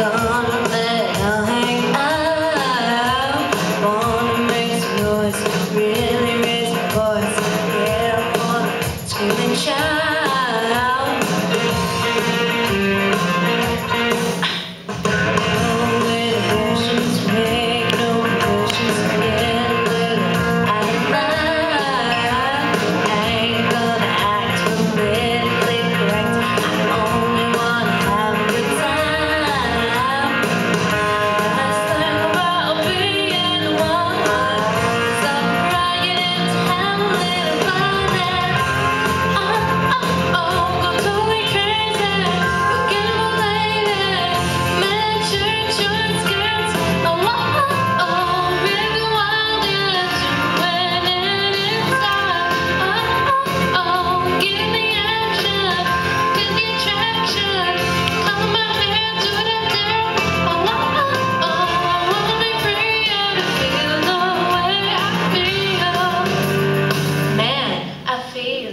gonna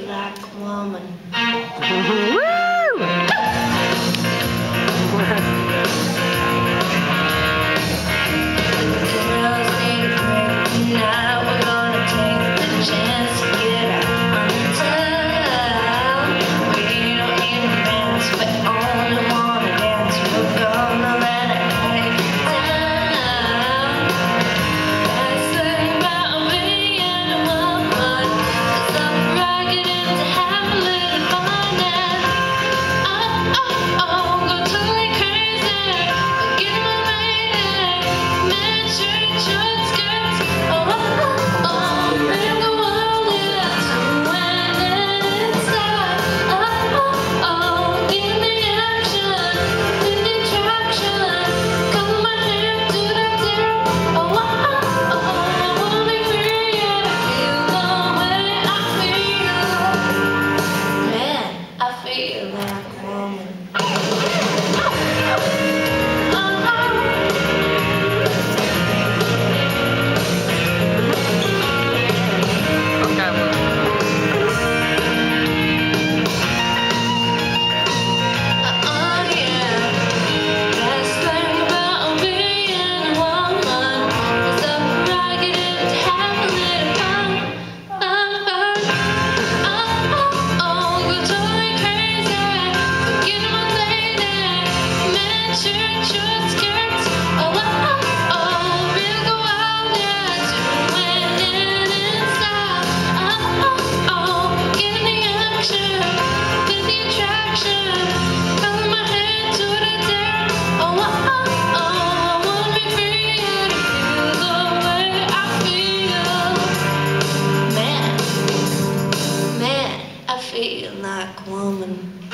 a woman. Mm-hmm. I man, I